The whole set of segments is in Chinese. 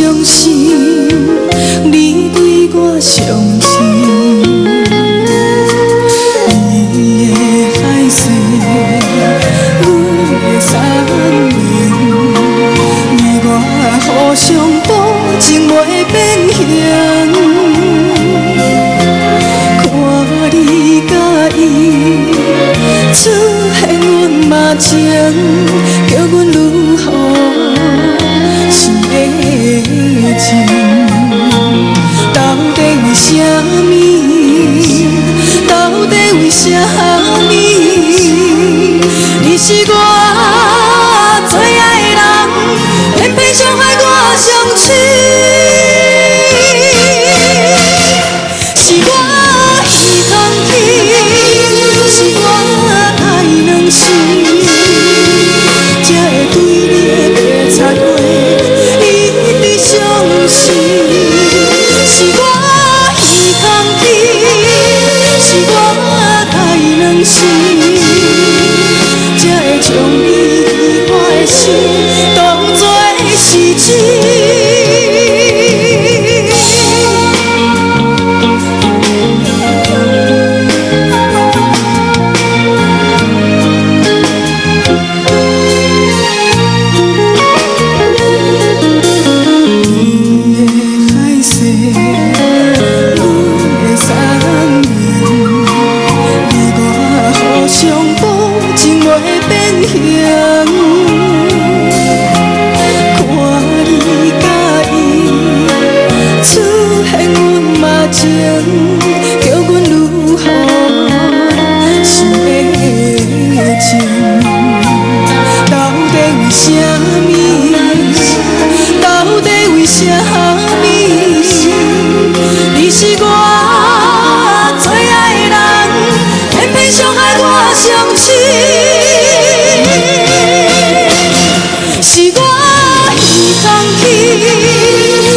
伤心，你对我伤心。你的，我的，我互相保证袂变。为什么？到底为什么？你是我 existe.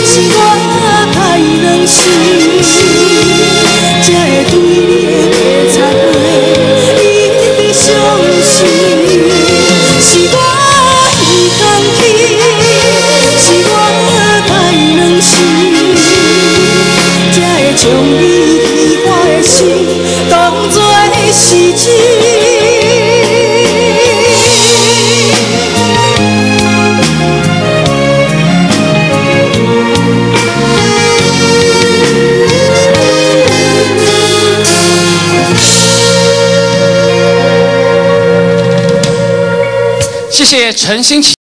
是我太任性。谢谢陈新奇。